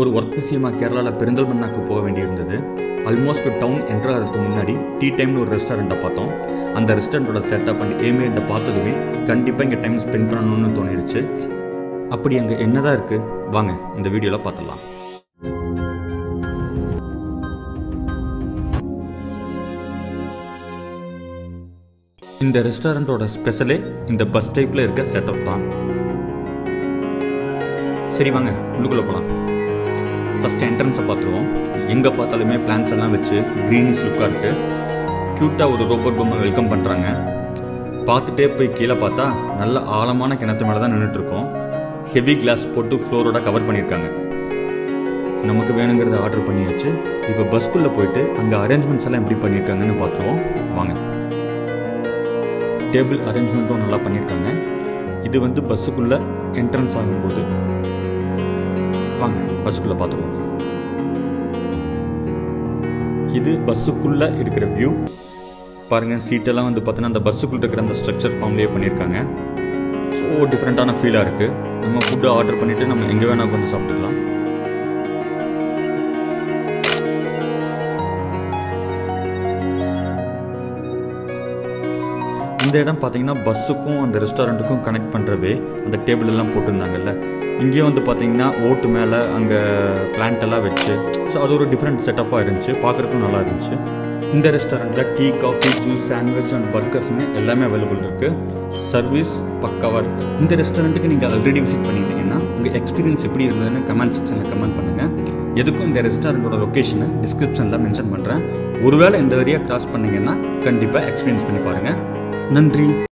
ஒரு ஒர்க் விஷயமாக கேரளாவில் பெருந்தல்மண்ணாக்கு போக வேண்டியிருந்தது. ஆல்மோஸ்ட் டவுன் என்டர் முன்னாடி டீ டைம்னு ஒரு ரெஸ்டாரண்ட்டை பார்த்தோம். அந்த ரெஸ்டாரண்ட்டோட செட்டப் அண்ட் ஏமியண்ட்டை பார்த்ததுமே கண்டிப்பாக இங்கே டைம் ஸ்பெண்ட் பண்ணணும்னு தோணிருச்சு. அப்படி அங்கே என்னதான் இருக்குது வாங்க இந்த வீடியோவில் பார்த்துடலாம். இந்த ரெஸ்டாரண்ட்டோட ஸ்பெஷலே இந்த பஸ் டைப்பில் இருக்க செட்டப் தான். சரி வாங்க உள்ளுக்குள்ளே போகலாம் ஃபஸ்ட் என்ட்ரன்ஸை பார்த்துருவோம். எங்கே பார்த்தாலுமே பிளான்ஸ் எல்லாம் வச்சு க்ரீனிஷ் லுக்காக இருக்குது க்யூட்டாக ஒரு ரோபோட் பொம்மை வெல்கம் பண்ணுறாங்க பார்த்துட்டே போய் கீழே பார்த்தா நல்ல ஆழமான கிணத்து மேலே தான் நின்றுட்டுருக்கோம் ஹெவி கிளாஸ் போட்டு ஃப்ளோரோட கவர் பண்ணியிருக்காங்க. நமக்கு வேணுங்கிறத ஆர்டர் பண்ணியாச்சு. இப்போ பஸ்க்குள்ளே போயிட்டு அங்கே அரேஞ்ச்மெண்ட்ஸ் எல்லாம் எப்படி பண்ணியிருக்காங்கன்னு பார்த்துருவோம். வாங்க. டேபிள் அரேஞ்ச்மெண்ட்டும் நல்லா பண்ணியிருக்காங்க. இது வந்து பஸ்ஸுக்குள்ளே என்ட்ரன்ஸ் ஆகும்போது வாங்க பஸ்ஸுக்குள்ளே பார்த்துருவோம் இது பஸ்ஸுக்குள்ளே இருக்கிற வியூ பாருங்கள் சீட்டெல்லாம் வந்து பார்த்தீங்கன்னா அந்த பஸ்ஸுக்குள்ளே இருக்கிற அந்த ஸ்ட்ரக்சர் ஃபார்ம்லேயே பண்ணியிருக்காங்க. ஸோ டிஃப்ரெண்ட்டான ஃபீலாக இருக்குது நம்ம ஃபுட்டு ஆர்டர் பண்ணிவிட்டு நம்ம எங்கே வேணால் வந்து சாப்பிட்டுக்கலாம். இந்த இடம் பார்த்தீங்கன்னா பஸ்ஸுக்கும் அந்த ரெஸ்டாரண்ட்டுக்கும் கனெக்ட் பண்ணுறவே அந்த டேபிள் எல்லாம் போட்டிருந்தாங்கல்ல. இங்கேயும் வந்து பார்த்தீங்கன்னா ஓட்டு மேலே அங்கே பிளான்ட் எல்லாம் வச்சு ஸோ அது ஒரு டிஃப்ரெண்ட் செட்டப்பாக இருந்துச்சு. பார்க்குறதுக்கும் நல்லா இருந்துச்சு. இந்த ரெஸ்டாரண்ட்டில் tea coffee juice sandwich and பர்கர்ஸ்னு எல்லாமே அவைலபிள் இருக்குது சர்வீஸ் பக்காவாக இருக்குது இந்த ரெஸ்டாரண்ட்டுக்கு நீங்கள் ஆல்ரெடி விசிட் பண்ணியிருந்தீங்கன்னா உங்கள் எக்ஸ்பீரியன்ஸ் எப்படி இருந்ததுன்னு கமெண்ட் செக்ஷனில் கமெண்ட் பண்ணுங்கள் எதுக்கும் இந்த ரெஸ்டாரண்ட்டோட லொக்கேஷனை டிஸ்கிரிப்ஷனில் மென்ஷன் பண்ணுறேன் ஒருவேளை இந்த வரியாக கிராஸ் பண்ணிங்கன்னா கண்டிப்பாக எக்ஸ்பீரியன்ஸ் பண்ணி பாருங்கள் நன்றி.